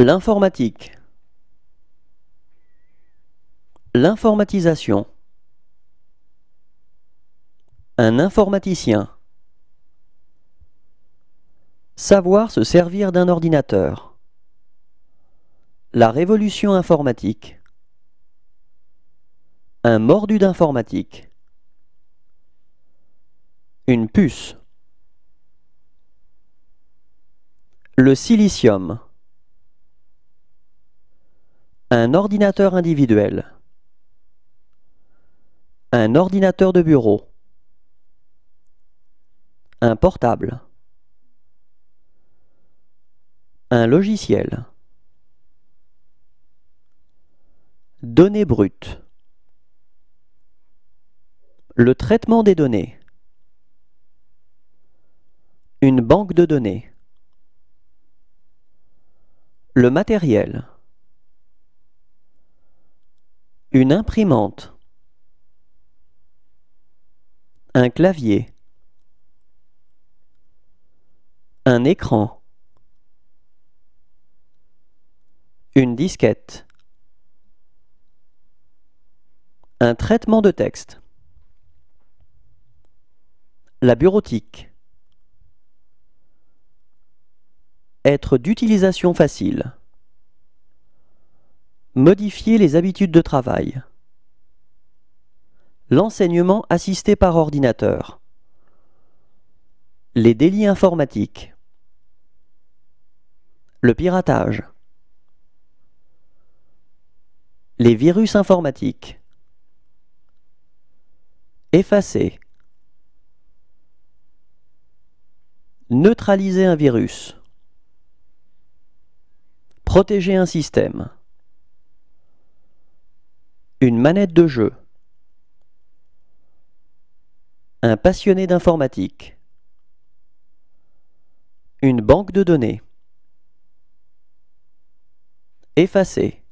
L'informatique. L'informatisation. Un informaticien. Savoir se servir d'un ordinateur. La révolution informatique. Un mordu d'informatique. Une puce. Le silicium. Un ordinateur individuel. Un ordinateur de bureau. Un portable. Un logiciel. Données brutes. Le traitement des données. Une banque de données. Le matériel. Une imprimante. Un clavier. Un écran. Une disquette. Un traitement de texte. La bureautique. Être d'utilisation facile. Modifier les habitudes de travail. L'enseignement assisté par ordinateur. Les délits informatiques. Le piratage. Les virus informatiques. Effacer. Neutraliser un virus. Protéger un système. Une manette de jeu. Un passionné d'informatique. Une banque de données. Effacer.